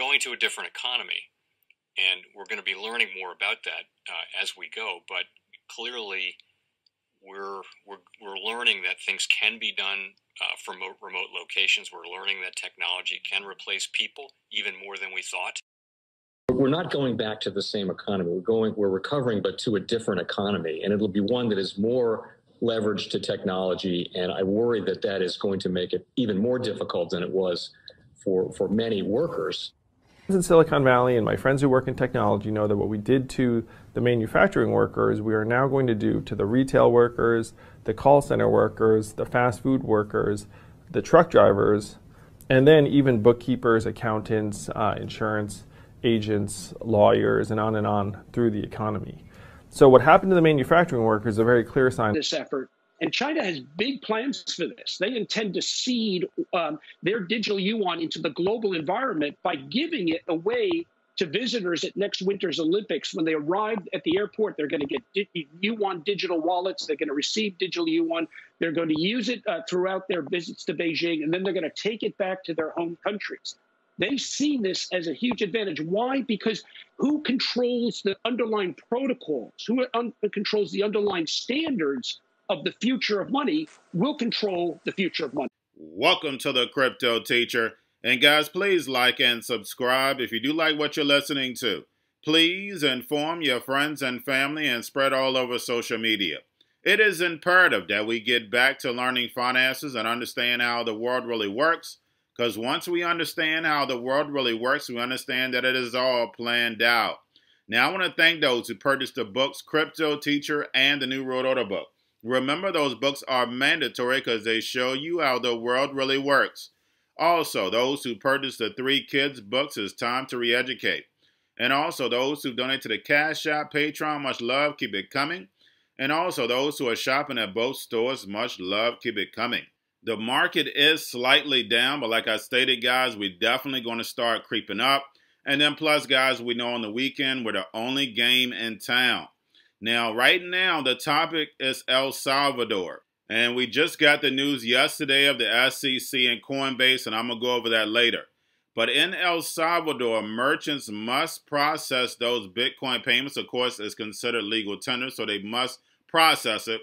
going to a different economy, and we're going to be learning more about that uh, as we go. But clearly, we're we're we're learning that things can be done uh, from remote locations. We're learning that technology can replace people even more than we thought. We're not going back to the same economy. We're going, we're recovering, but to a different economy, and it'll be one that is more leveraged to technology. And I worry that that is going to make it even more difficult than it was for for many workers. In Silicon Valley, and my friends who work in technology know that what we did to the manufacturing workers, we are now going to do to the retail workers, the call center workers, the fast food workers, the truck drivers, and then even bookkeepers, accountants, uh, insurance agents, lawyers, and on and on through the economy. So what happened to the manufacturing workers is a very clear sign. This effort and China has big plans for this. They intend to seed um, their digital yuan into the global environment by giving it away to visitors at next winter's Olympics. When they arrive at the airport, they're going to get di- yuan digital wallets. They're going to receive digital yuan. They're going to use it uh, throughout their visits to Beijing, and then they're going to take it back to their home countries. They see this as a huge advantage. Why? Because who controls the underlying protocols, who un- controls the underlying standards of the future of money will control the future of money. Welcome to the Crypto Teacher. And guys, please like and subscribe if you do like what you're listening to. Please inform your friends and family and spread all over social media. It is imperative that we get back to learning finances and understand how the world really works. Because once we understand how the world really works, we understand that it is all planned out. Now, I want to thank those who purchased the books Crypto Teacher and the New World Order book. Remember, those books are mandatory because they show you how the world really works. Also, those who purchased the Three Kids books, it's time to re educate. And also, those who donate to the Cash App, Patreon, much love, keep it coming. And also, those who are shopping at both stores, much love, keep it coming. The market is slightly down, but like I stated, guys, we're definitely going to start creeping up. And then, plus, guys, we know on the weekend we're the only game in town. Now, right now, the topic is El Salvador. And we just got the news yesterday of the SEC and Coinbase, and I'm going to go over that later. But in El Salvador, merchants must process those Bitcoin payments. Of course, it's considered legal tender, so they must process it.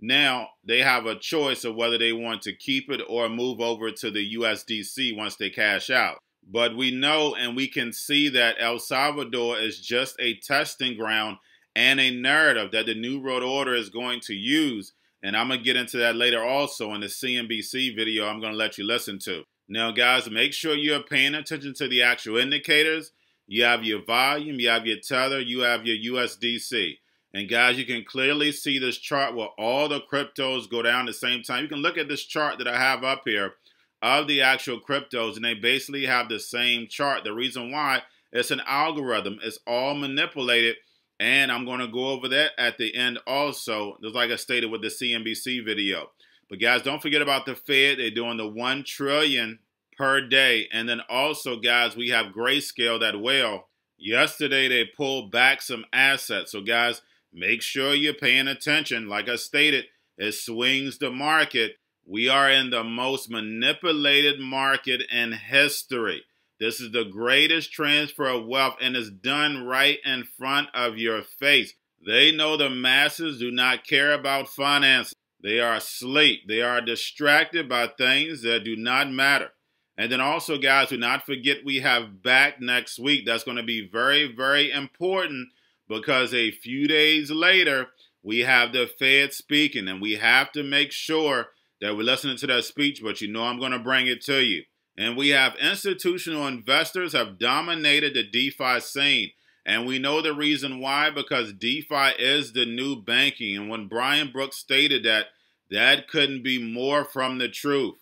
Now they have a choice of whether they want to keep it or move over to the USDC once they cash out. But we know and we can see that El Salvador is just a testing ground and a narrative that the New World Order is going to use. And I'm going to get into that later also in the CNBC video I'm going to let you listen to. Now, guys, make sure you're paying attention to the actual indicators. You have your volume, you have your tether, you have your USDC. And guys, you can clearly see this chart where all the cryptos go down at the same time. You can look at this chart that I have up here of the actual cryptos, and they basically have the same chart. The reason why, it's an algorithm. It's all manipulated and I'm going to go over that at the end also, just like I stated with the CNBC video. But guys, don't forget about the Fed. They're doing the 1 trillion per day. And then also, guys, we have Grayscale that well. Yesterday, they pulled back some assets. So, guys, make sure you're paying attention. Like I stated, it swings the market. We are in the most manipulated market in history. This is the greatest transfer of wealth and is done right in front of your face. They know the masses do not care about finance. They are asleep. They are distracted by things that do not matter. And then also, guys, do not forget we have back next week. That's going to be very, very important because a few days later, we have the Fed speaking, and we have to make sure that we're listening to that speech, but you know I'm going to bring it to you. And we have institutional investors have dominated the DeFi scene. And we know the reason why because DeFi is the new banking. And when Brian Brooks stated that, that couldn't be more from the truth.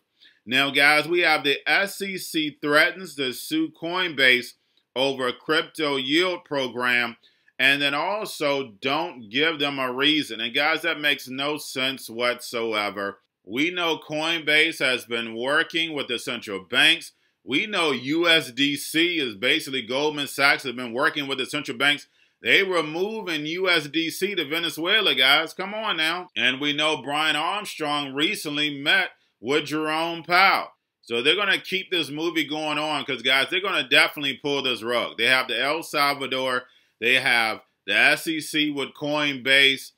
Now, guys, we have the SEC threatens to sue Coinbase over a crypto yield program. And then also don't give them a reason. And guys, that makes no sense whatsoever. We know Coinbase has been working with the central banks. We know USDC is basically Goldman Sachs has been working with the central banks. They were moving USDC to Venezuela, guys. Come on now. And we know Brian Armstrong recently met with Jerome Powell. So they're going to keep this movie going on because, guys, they're going to definitely pull this rug. They have the El Salvador, they have the SEC with Coinbase,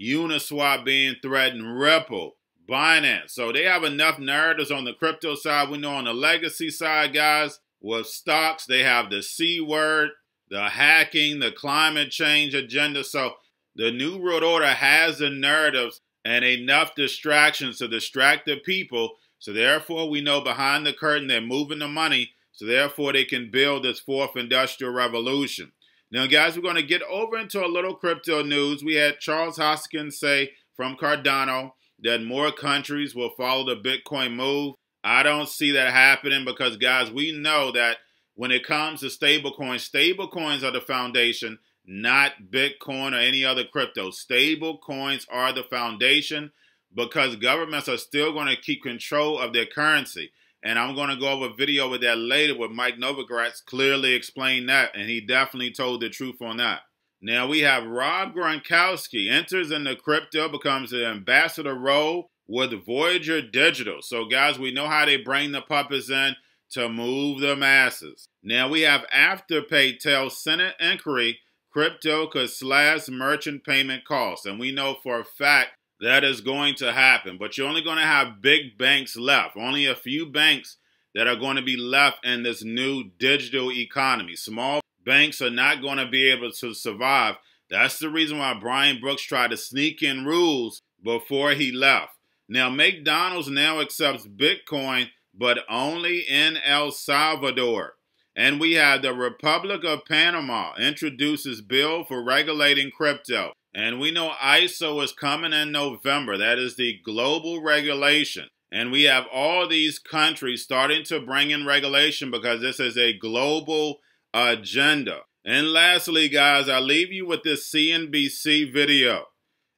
Uniswap being threatened, Ripple, Binance. So they have enough narratives on the crypto side. We know on the legacy side, guys, with stocks, they have the C word, the hacking, the climate change agenda. So the New World Order has the narratives and enough distractions to distract the people so therefore, we know behind the curtain they're moving the money. So therefore, they can build this fourth industrial revolution. Now, guys, we're going to get over into a little crypto news. We had Charles Hoskinson say from Cardano that more countries will follow the Bitcoin move. I don't see that happening because, guys, we know that when it comes to stablecoins, stablecoins are the foundation, not Bitcoin or any other crypto. Stablecoins are the foundation because governments are still going to keep control of their currency. And I'm going to go over a video with that later where Mike Novogratz clearly explained that, and he definitely told the truth on that. Now we have Rob Gronkowski enters into crypto, becomes an ambassador role with Voyager Digital. So guys, we know how they bring the puppets in to move the masses. Now we have Afterpay tells Senate inquiry crypto could slash merchant payment costs. And we know for a fact that is going to happen. But you're only going to have big banks left. Only a few banks that are going to be left in this new digital economy. Small banks are not going to be able to survive. That's the reason why Brian Brooks tried to sneak in rules before he left. Now, McDonald's now accepts Bitcoin, but only in El Salvador. And we have the Republic of Panama introduces bill for regulating crypto. And we know ISO is coming in November. That is the global regulation. And we have all these countries starting to bring in regulation because this is a global agenda. And lastly, guys, I leave you with this CNBC video.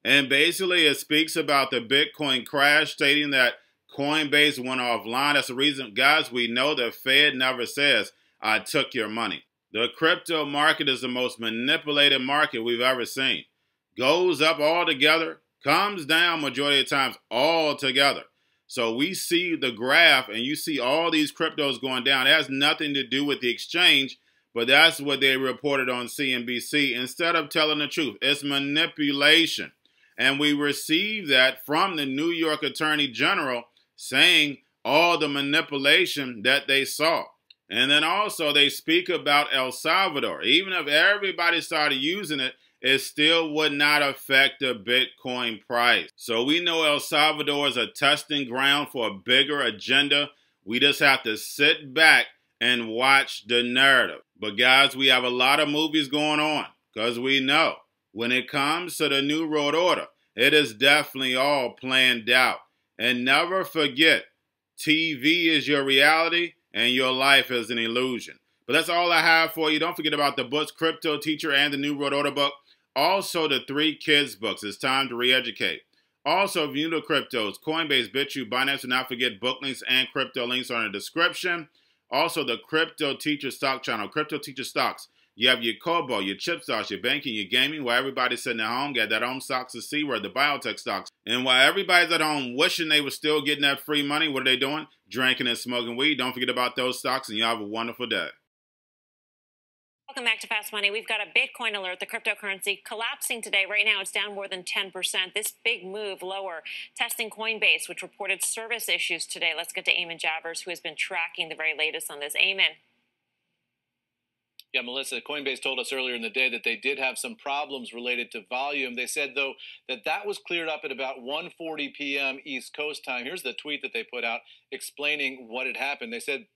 And basically, it speaks about the Bitcoin crash, stating that Coinbase went offline. That's the reason, guys, we know the Fed never says, I took your money. The crypto market is the most manipulated market we've ever seen goes up all together, comes down majority of times all together. So we see the graph and you see all these cryptos going down. It has nothing to do with the exchange, but that's what they reported on CNBC. Instead of telling the truth, it's manipulation. And we received that from the New York Attorney General saying all the manipulation that they saw. And then also they speak about El Salvador. Even if everybody started using it, it still would not affect the Bitcoin price. So we know El Salvador is a testing ground for a bigger agenda. We just have to sit back and watch the narrative. But guys, we have a lot of movies going on because we know when it comes to the New World Order, it is definitely all planned out. And never forget, TV is your reality and your life is an illusion. But that's all I have for you. Don't forget about the books Crypto Teacher and the New World Order book. Also, the three kids books. It's time to re-educate. Also, if view the cryptos, Coinbase, BitChute, Binance, and not forget book links and crypto links are in the description. Also, the Crypto Teacher Stock channel, Crypto Teacher Stocks. You have your Kobo, your chip stocks, your banking, your gaming, while everybody's sitting at home, get that home stocks to see where the biotech stocks. And while everybody's at home wishing they were still getting that free money, what are they doing? Drinking and smoking weed. Don't forget about those stocks, and y'all have a wonderful day. Welcome back to Fast Money. We've got a Bitcoin alert, the cryptocurrency collapsing today. Right now, it's down more than 10%. This big move lower, testing Coinbase, which reported service issues today. Let's get to Eamon Javers, who has been tracking the very latest on this. Eamon. Yeah, Melissa, Coinbase told us earlier in the day that they did have some problems related to volume. They said, though, that that was cleared up at about 1.40 p.m. East Coast time. Here's the tweet that they put out explaining what had happened. They said,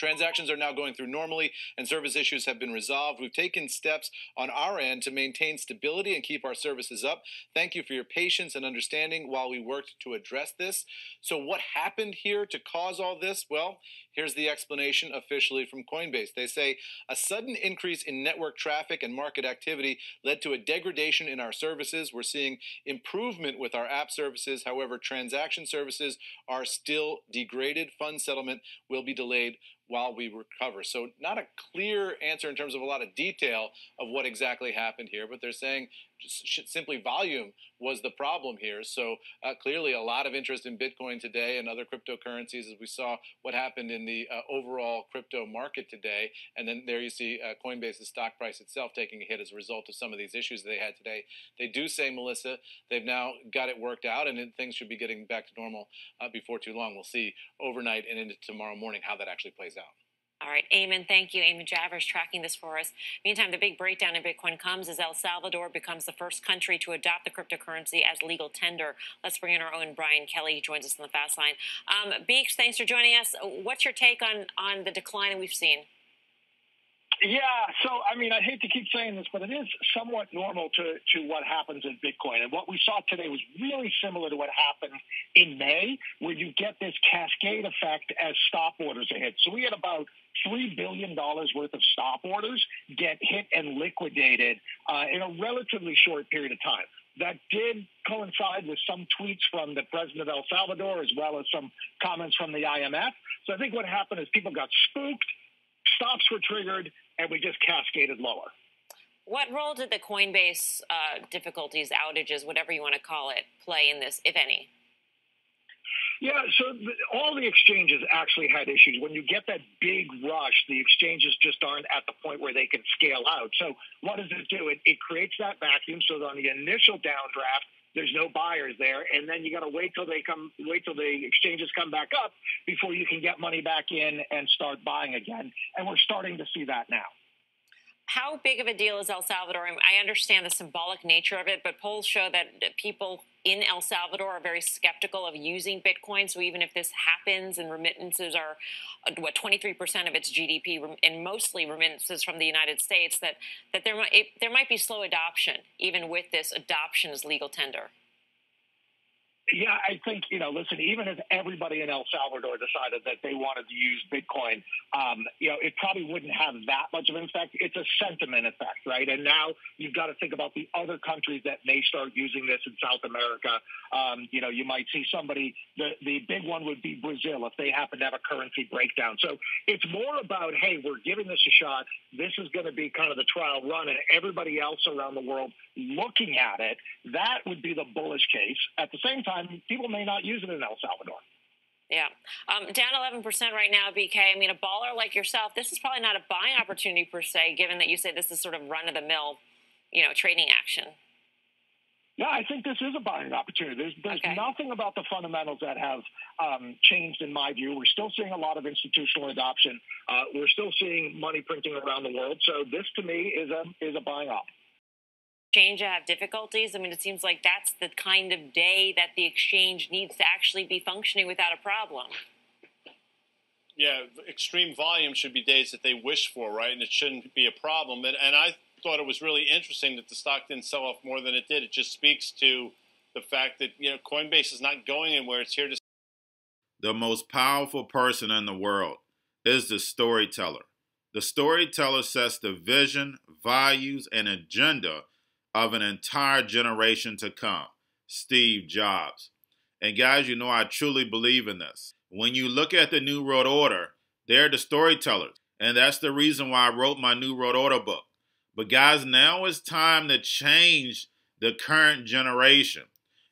Transactions are now going through normally and service issues have been resolved. We've taken steps on our end to maintain stability and keep our services up. Thank you for your patience and understanding while we worked to address this. So, what happened here to cause all this? Well, Here's the explanation officially from Coinbase. They say a sudden increase in network traffic and market activity led to a degradation in our services. We're seeing improvement with our app services. However, transaction services are still degraded. Fund settlement will be delayed while we recover. So, not a clear answer in terms of a lot of detail of what exactly happened here, but they're saying simply volume was the problem here. So uh, clearly, a lot of interest in Bitcoin today and other cryptocurrencies, as we saw what happened in the uh, overall crypto market today. And then there you see uh, Coinbase's stock price itself taking a hit as a result of some of these issues they had today. They do say, Melissa, they've now got it worked out, and things should be getting back to normal uh, before too long. We'll see overnight and into tomorrow morning how that actually plays out. All right, Eamon, thank you. Eamon Javers tracking this for us. Meantime, the big breakdown in Bitcoin comes as El Salvador becomes the first country to adopt the cryptocurrency as legal tender. Let's bring in our own Brian Kelly, who joins us on the fast line. Um, Beeks, thanks for joining us. What's your take on, on the decline we've seen? Yeah, so I mean, I hate to keep saying this, but it is somewhat normal to, to what happens in Bitcoin. And what we saw today was really similar to what happened in May, where you get this cascade effect as stop orders are hit. So we had about $3 billion worth of stop orders get hit and liquidated uh, in a relatively short period of time. That did coincide with some tweets from the president of El Salvador, as well as some comments from the IMF. So I think what happened is people got spooked, stops were triggered, and we just cascaded lower. What role did the Coinbase uh, difficulties, outages, whatever you want to call it, play in this, if any? Yeah, so the, all the exchanges actually had issues. When you get that big rush, the exchanges just aren't at the point where they can scale out. So what does it do? It, it creates that vacuum so that on the initial downdraft, there's no buyers there, and then you got to wait till they come, wait till the exchanges come back up before you can get money back in and start buying again. And we're starting to see that now. How big of a deal is El Salvador? I understand the symbolic nature of it, but polls show that people in El Salvador are very skeptical of using Bitcoin. So even if this happens and remittances are what 23% of its GDP and mostly remittances from the United States, that that there might it, there might be slow adoption even with this adoption as legal tender. Yeah, I think, you know, listen, even if everybody in El Salvador decided that they wanted to use Bitcoin, um, you know, it probably wouldn't have that much of an effect. It's a sentiment effect, right? And now you've got to think about the other countries that may start using this in South America. Um, you know, you might see somebody, the, the big one would be Brazil if they happen to have a currency breakdown. So it's more about, hey, we're giving this a shot. This is going to be kind of the trial run, and everybody else around the world looking at it. That would be the bullish case. At the same time, time, people may not use it in El Salvador. Yeah. Um, down 11% right now, BK. I mean, a baller like yourself, this is probably not a buying opportunity per se, given that you say this is sort of run of the mill, you know, trading action. Yeah, I think this is a buying opportunity. There's, there's okay. nothing about the fundamentals that have um, changed in my view. We're still seeing a lot of institutional adoption. Uh, we're still seeing money printing around the world. So this, to me, is a is a buying op exchange have difficulties? I mean, it seems like that's the kind of day that the exchange needs to actually be functioning without a problem. Yeah, extreme volume should be days that they wish for, right? And it shouldn't be a problem. And, and I thought it was really interesting that the stock didn't sell off more than it did. It just speaks to the fact that you know Coinbase is not going anywhere. It's here to. The most powerful person in the world is the storyteller. The storyteller sets the vision, values, and agenda of an entire generation to come, Steve Jobs. And guys, you know I truly believe in this. When you look at the New World Order, they're the storytellers. And that's the reason why I wrote my New World Order book. But guys, now it's time to change the current generation.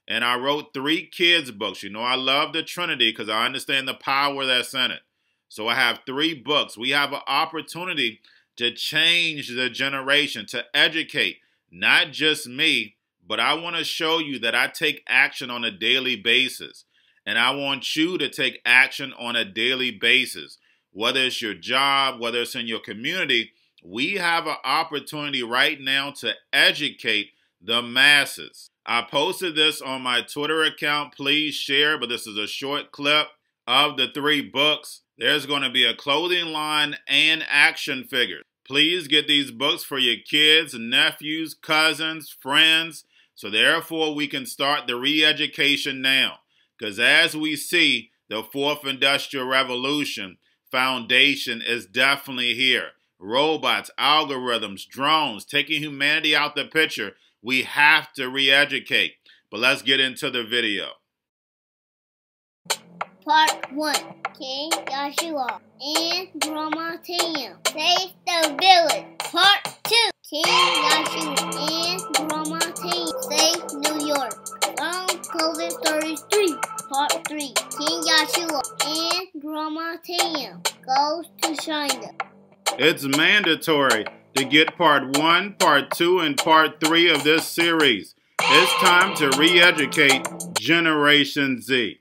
And I wrote three kids' books. You know, I love the Trinity because I understand the power that's in it. So I have three books. We have an opportunity to change the generation, to educate, not just me, but I want to show you that I take action on a daily basis. And I want you to take action on a daily basis. Whether it's your job, whether it's in your community, we have an opportunity right now to educate the masses. I posted this on my Twitter account. Please share, but this is a short clip of the three books. There's going to be a clothing line and action figures. Please get these books for your kids, nephews, cousins, friends, so therefore we can start the re education now. Because as we see, the fourth industrial revolution foundation is definitely here. Robots, algorithms, drones, taking humanity out the picture. We have to re educate. But let's get into the video. Part 1 King Joshua and Grandma Tam Save the Village. Part 2 King Joshua and Grandma Tam Save New York. From COVID 33. Part 3 King Joshua and Grandma Tam Goes to China. It's mandatory to get part 1, part 2, and part 3 of this series. It's time to re educate Generation Z.